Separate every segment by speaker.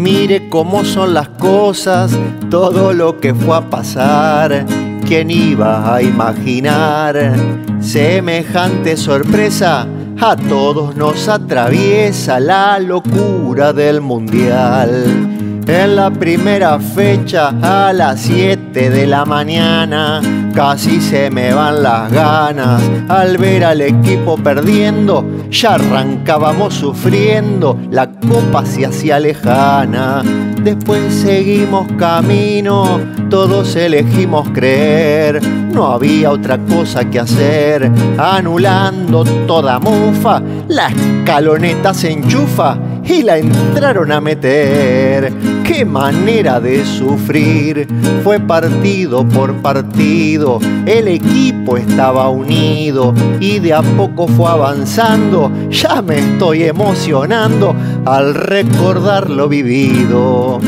Speaker 1: Mire cómo son las cosas, todo lo que fue a pasar. ¿Quién iba a imaginar semejante sorpresa? A todos nos atraviesa la locura del mundial. En la primera fecha a las 7 de la mañana casi se me van las ganas al ver al equipo perdiendo. Ya arrancábamos sufriendo, la copa se hacía lejana. Después seguimos camino, todos elegimos creer. No había otra cosa que hacer, anulando toda mufa. La escaloneta se enchufa y la entraron a meter. Qué manera de sufrir, fue partido por partido, el equipo estaba unido y de a poco fue avanzando. Ya me estoy emocionando al recordar lo vivido.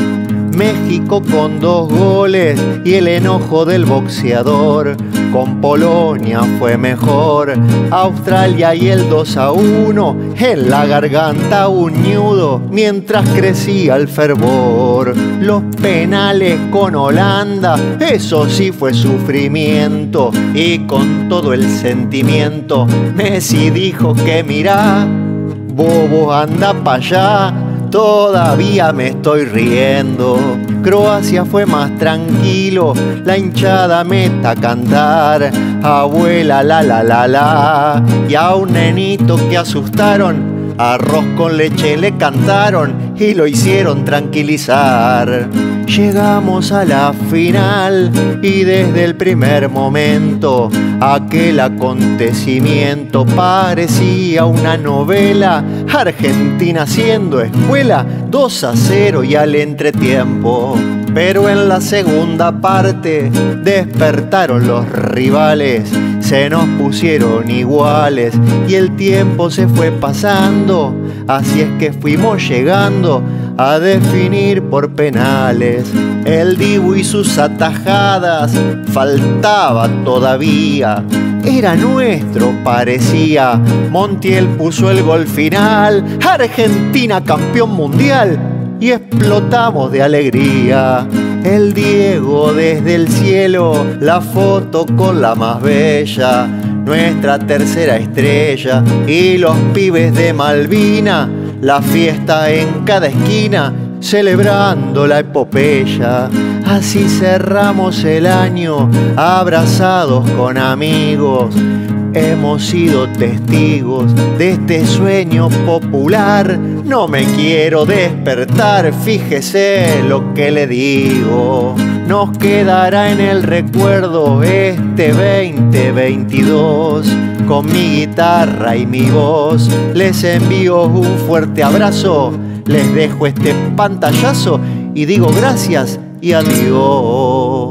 Speaker 1: México con dos goles y el enojo del boxeador. Con Polonia fue mejor, Australia y el 2 a 1, en la garganta un mientras crecía el fervor. Los penales con Holanda, eso sí fue sufrimiento y con todo el sentimiento Messi dijo que mirá, bobo anda para allá todavía me estoy riendo. Croacia fue más tranquilo, la hinchada meta a cantar, abuela la la la la, y a un nenito que asustaron, arroz con leche le cantaron y lo hicieron tranquilizar. Llegamos a la final y desde el primer momento aquel acontecimiento parecía una novela. Argentina haciendo escuela 2 a 0 y al entretiempo. Pero en la segunda parte despertaron los rivales, se nos pusieron iguales y el tiempo se fue pasando. Así es que fuimos llegando a definir por penales. El Dibu y sus atajadas faltaba todavía. Era nuestro, parecía. Montiel puso el gol final. Argentina campeón mundial. Y explotamos de alegría. El Diego desde el cielo, la foto con la más bella, nuestra tercera estrella y los pibes de Malvina la fiesta en cada esquina, celebrando la epopeya. Así cerramos el año, abrazados con amigos. Hemos sido testigos de este sueño popular. No me quiero despertar, fíjese lo que le digo. Nos quedará en el recuerdo este 2022 con mi guitarra y mi voz. Les envío un fuerte abrazo, les dejo este pantallazo y digo gracias y adiós.